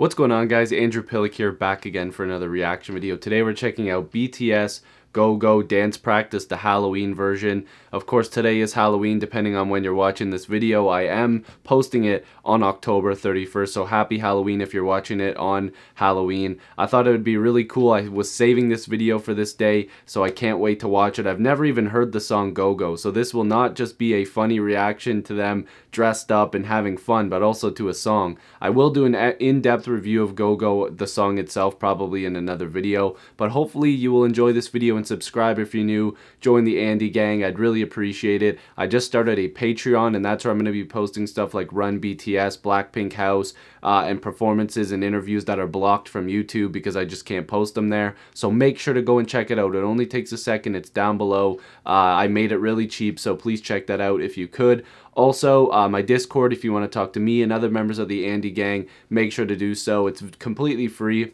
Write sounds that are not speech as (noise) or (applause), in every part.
What's going on guys, Andrew Piluk here back again for another reaction video. Today we're checking out BTS Go Go Dance Practice, the Halloween version. Of course, today is Halloween, depending on when you're watching this video. I am posting it on October 31st, so happy Halloween if you're watching it on Halloween. I thought it would be really cool. I was saving this video for this day, so I can't wait to watch it. I've never even heard the song Go Go, so this will not just be a funny reaction to them dressed up and having fun, but also to a song. I will do an in-depth review of Go Go, the song itself, probably in another video, but hopefully you will enjoy this video and subscribe if you're new. Join the Andy gang. I'd really appreciate it. I just started a Patreon, and that's where I'm going to be posting stuff like Run BTS, Blackpink House, uh, and performances and interviews that are blocked from YouTube because I just can't post them there. So make sure to go and check it out. It only takes a second. It's down below. Uh, I made it really cheap, so please check that out if you could. Also, uh, my Discord, if you want to talk to me and other members of the Andy Gang, make sure to do so. It's completely free.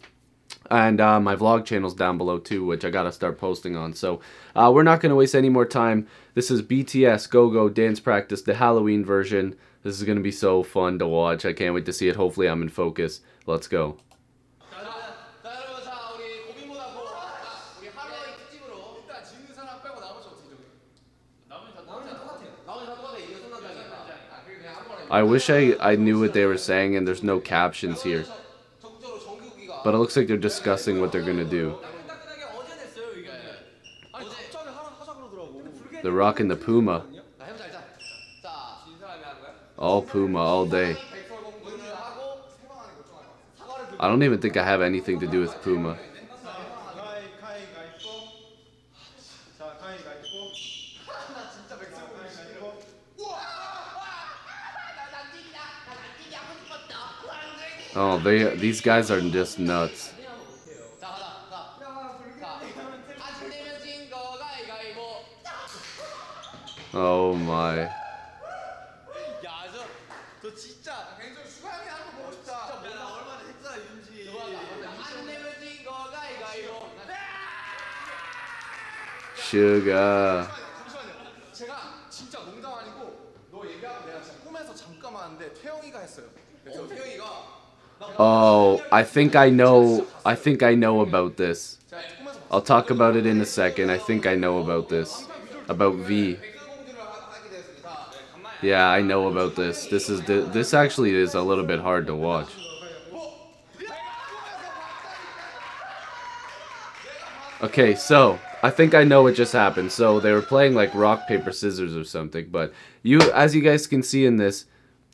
And uh, my vlog channel's down below too, which I gotta start posting on. So uh, we're not gonna waste any more time. This is BTS Go Go Dance Practice, the Halloween version. This is gonna be so fun to watch. I can't wait to see it. Hopefully I'm in focus. Let's go. I wish I, I knew what they were saying and there's no captions here. But it looks like they're discussing what they're gonna do. The Rock and the Puma. All Puma, all day. I don't even think I have anything to do with Puma. Oh, they these guys are just nuts. Oh my. Sugar. 너 얘기하고 내가 진짜 꿈에서 잠깐만 하는데 태영이가 했어요. 그래서 태영이가 Oh, I think I know. I think I know about this. I'll talk about it in a second. I think I know about this. About V. Yeah, I know about this. This is this actually is a little bit hard to watch. Okay, so I think I know what just happened. So they were playing like rock paper scissors or something, but you as you guys can see in this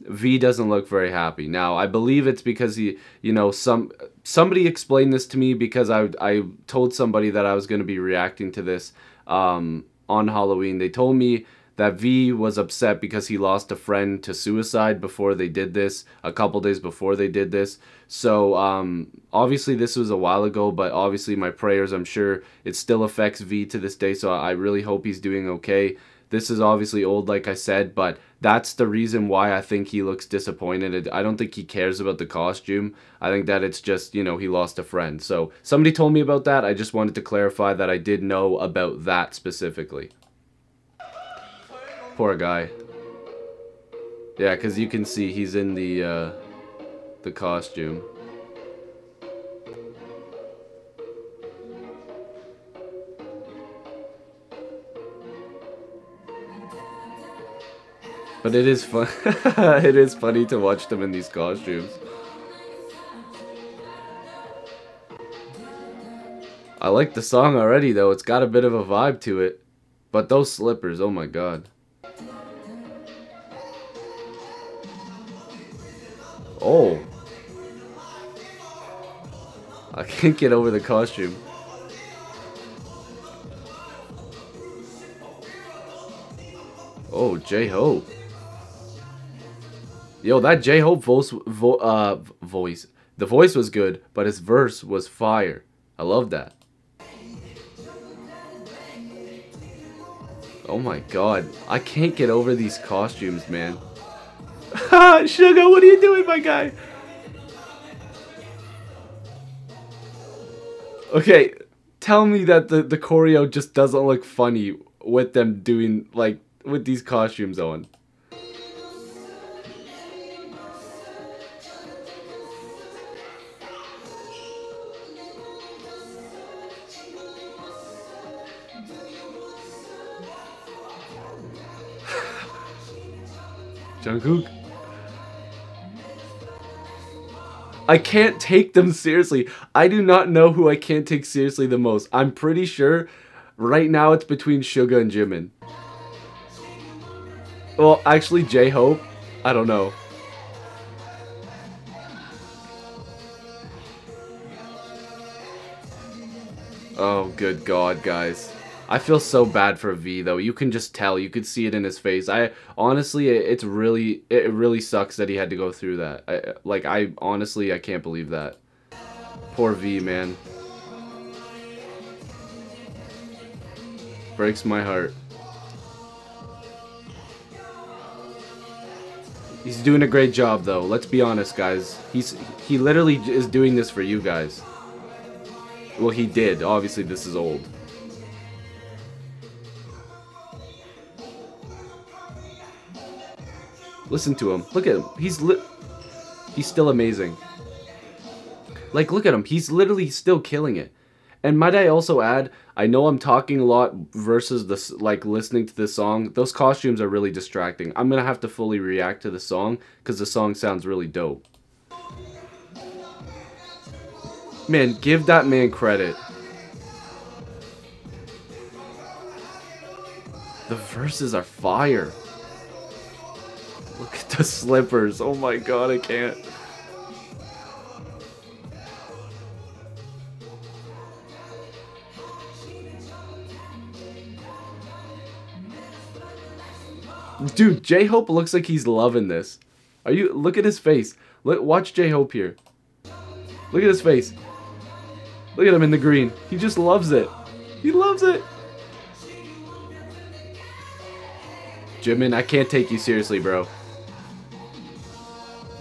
V doesn't look very happy. Now, I believe it's because he, you know, some somebody explained this to me because I I told somebody that I was going to be reacting to this um, on Halloween. They told me that V was upset because he lost a friend to suicide before they did this, a couple days before they did this. So um, obviously this was a while ago, but obviously my prayers, I'm sure it still affects V to this day. So I really hope he's doing okay. This is obviously old, like I said, but that's the reason why I think he looks disappointed. I don't think he cares about the costume. I think that it's just, you know, he lost a friend. So somebody told me about that. I just wanted to clarify that I did know about that specifically. Poor guy. Yeah, because you can see he's in the, uh, the costume. But it is fun. (laughs) it is funny to watch them in these costumes. I like the song already though. It's got a bit of a vibe to it. But those slippers, oh my god. Oh. I can't get over the costume. Oh, J-Hope. Yo, that J-Hope voice, vo uh, voice. The voice was good, but his verse was fire. I love that. Oh my god. I can't get over these costumes, man. (laughs) Suga, what are you doing, my guy? Okay, tell me that the, the choreo just doesn't look funny with them doing, like, with these costumes on. Jungkook. I can't take them seriously. I do not know who I can't take seriously the most. I'm pretty sure right now it's between Suga and Jimin. Well, actually, J-Hope. I don't know. Oh, good God, guys. I feel so bad for V though. You can just tell. You could see it in his face. I honestly, it's really, it really sucks that he had to go through that. I, like, I honestly, I can't believe that. Poor V, man. Breaks my heart. He's doing a great job though. Let's be honest, guys. He's he literally is doing this for you guys. Well, he did. Obviously, this is old. Listen to him. Look at him. He's li He's still amazing. Like, look at him. He's literally still killing it. And might I also add, I know I'm talking a lot versus this, like listening to this song. Those costumes are really distracting. I'm gonna have to fully react to the song because the song sounds really dope. Man, give that man credit. The verses are fire. (laughs) The slippers. Oh my god, I can't. Dude, J-Hope looks like he's loving this. Are you look at his face. Look watch J-Hope here. Look at his face. Look at him in the green. He just loves it. He loves it. Jimin, I can't take you seriously, bro.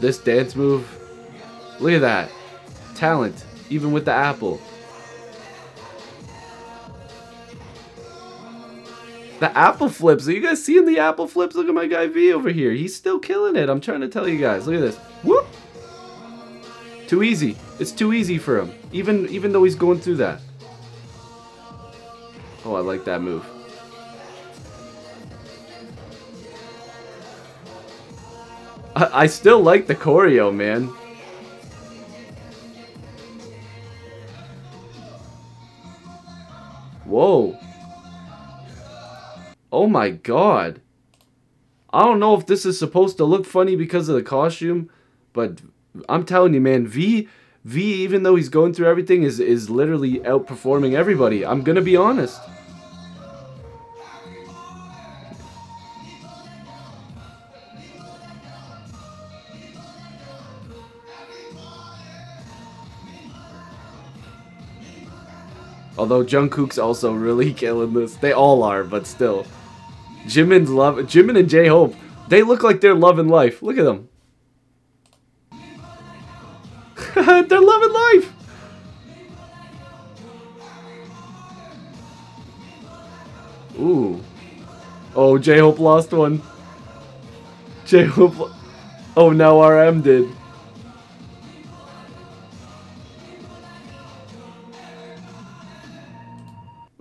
This dance move. Look at that. Talent. Even with the apple. The apple flips. Are you guys seeing the apple flips? Look at my guy V over here. He's still killing it. I'm trying to tell you guys. Look at this. Whoop. Too easy. It's too easy for him. Even even though he's going through that. Oh, I like that move. (laughs) I, still like the choreo, man. Whoa. Oh my god. I don't know if this is supposed to look funny because of the costume, but I'm telling you, man, V, V, even though he's going through everything, is is literally outperforming everybody. I'm gonna be honest. Although Jungkook's also really (laughs) killing this. They all are, but still. Jimin's love Jimin and J-Hope, they look like they're loving life. Look at them. (laughs) They're loving life. Ooh. Oh, J-Hope lost one. J-Hope... Oh, now RM did.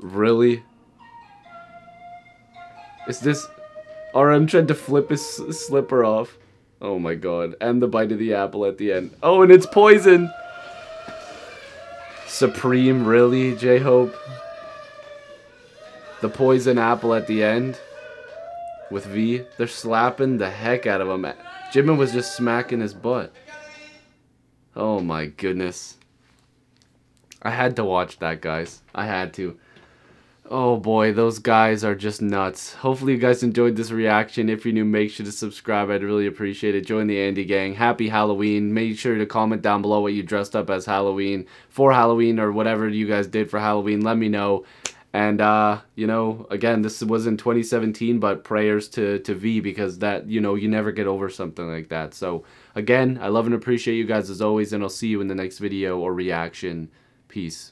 Really? Is this... RM tried to flip his slipper off. Oh my god. And the bite of the apple at the end. Oh, and it's poison! Supreme, really, J-Hope? The poison apple at the end? With V? They're slapping the heck out of him. Jimin was just smacking his butt. Oh my goodness. I had to watch that, guys. I had to. Oh boy, those guys are just nuts. Hopefully you guys enjoyed this reaction. If you're new, make sure to subscribe. I'd really appreciate it. Join the Andy Gang. Happy Halloween. Make sure to comment down below what you dressed up as Halloween, for Halloween, or whatever you guys did for Halloween. Let me know. And, uh, you know, again, this was in 2017, but prayers to, to V because that, you know, you never get over something like that. So, again, I love and appreciate you guys as always, and I'll see you in the next video or reaction. Peace.